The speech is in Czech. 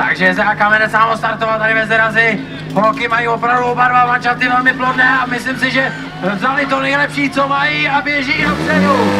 Takže za kamene nám startovat tady ve Zerazi. Holky mají opravdu oba dva mančaty velmi plodné a myslím si, že vzali to nejlepší, co mají a běží dopředu.